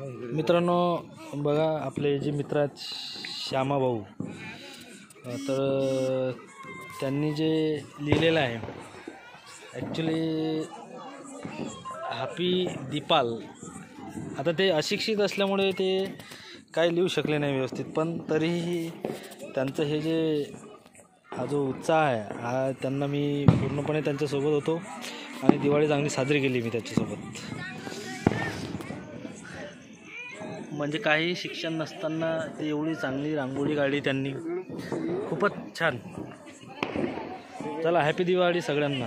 मित्रांनो बघा आपले जे मित्र आहेत श्यामा भाऊ. तर त्यांनी जे लिहिलेलं आहे ॲक्च्युली हॅपी दीपाल आता ते अशिक्षित असल्यामुळे ते काही लिहू शकले नाही व्यवस्थित पण तरीही त्यांचं हे जे हा जो उत्साह आहे हा त्यांना मी पूर्णपणे त्यांच्यासोबत होतो आणि दिवाळी चांगली साजरी केली मी त्याच्यासोबत. म्हणजे काही शिक्षण नसताना ते एवढी चांगली रांगोळी काढली त्यांनी. खूपच छान. चला हॅपी दिवाळी सगळ्यांना.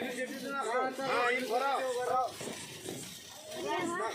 हाँ इन भरा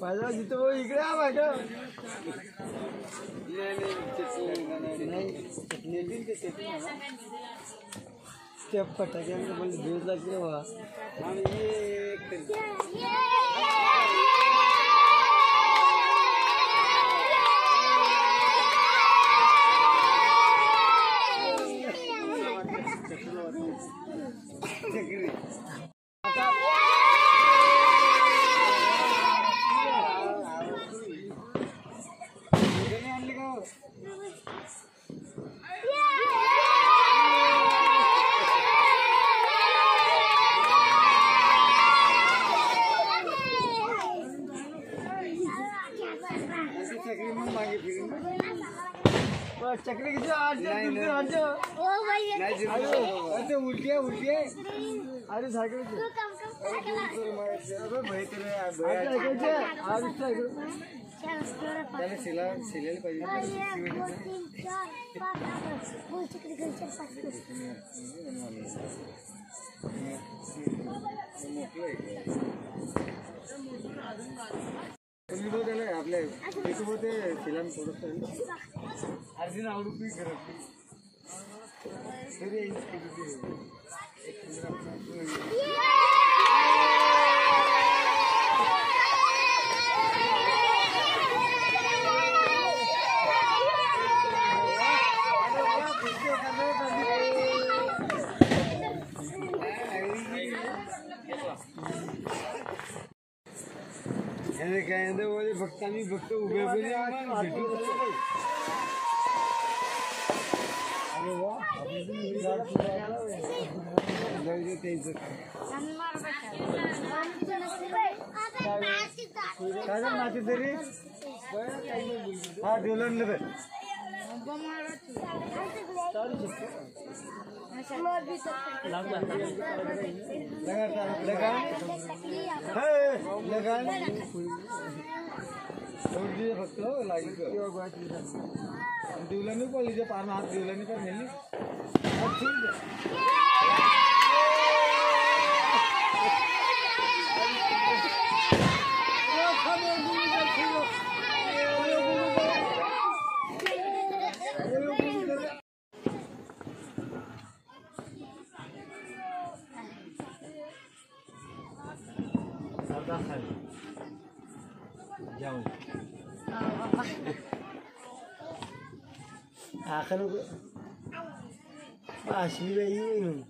माझा जिथं इकडे आहे माझं त्या फटाक्यांचं पण दिवस लागले बाबा आणि चक्री किती अरे उलटी आहे उलटी आहे. अरे सायकल त्याला शिला शिलायला पाहिजे. आपले లేకపోతే ఫిలం ప్రొడక్షన్ అర్జున్ అవుడుపి కరెక్ట్ సరే ఇది Thank you. तरी काय नाही फक्त आम्ही फक्त उभे. काय माती तरी हा तर लगान लगान फक्त लागली दिवला नाही कॉलेज पार हात दिवला नाही पण नेली हात सोड दे. सरदार साहेब जाऊ आखर अशी बाई येऊन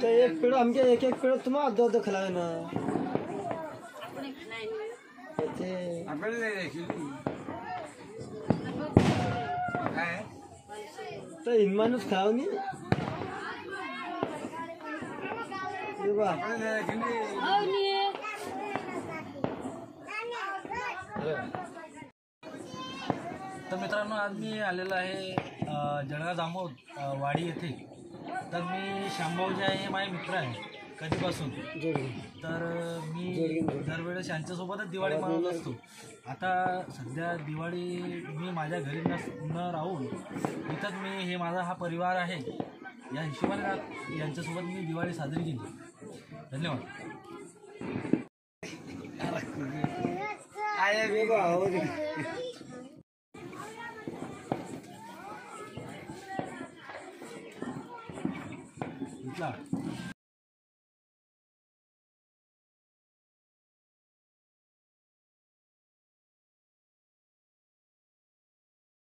तर एक पेड़ आमच्या एक एक पेड़ तुम्हाला अर्ध अर्ध खलाय ना ते तर इनमानच खाव नी तर मित्रांनो आज मी आलेलो आहे जळगाव जामोद वाडी येथे. तर मी श्यामभाऊ जे आहे हे माझे मित्र आहे कधीपासून? तर मी दरवेळेस यांच्यासोबतच दिवाळी मनवत असतो. आता सध्या दिवाळी मी माझ्या घरी न न राहून इथंच मी हे माझा हा परिवार आहे. या हिशोबाने यांच्यासोबत मी दिवाळी साजरी केली. ಧನ್ಯವಾದ ಇಟ್ಲಾ